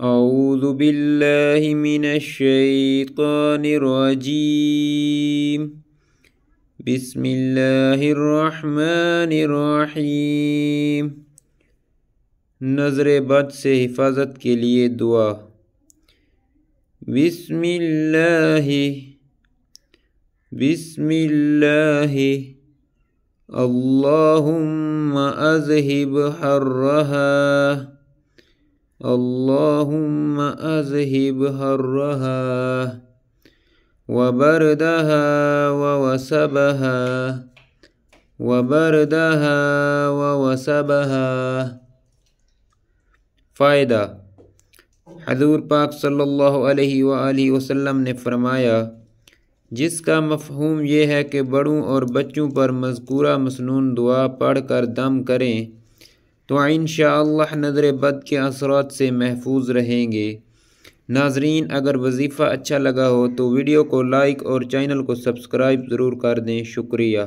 أعوذ بالله من الشيطان الرجيم. بسم الله الرحمن الرحيم. نظر بد سے حفاظت کے لئے دعا. بسم الله بسم الله اللهم أذهب حرها اللہم اذہب حرها وبردها ووسبها وبردها ووسبها. فائدہ، حضور پاک صلی اللہ علیہ وآلہ وسلم نے فرمایا، جس کا مفہوم یہ ہے کہ بڑوں اور بچوں پر مذکورہ مسنون دعا پڑھ کر دم کریں تو انشاءاللہ نظر بد کے اثرات سے محفوظ رہیں گے۔ ناظرین، اگر وظیفہ اچھا لگا ہو تو ویڈیو کو لائک اور چینل کو سبسکرائب ضرور کر دیں۔ شکریہ۔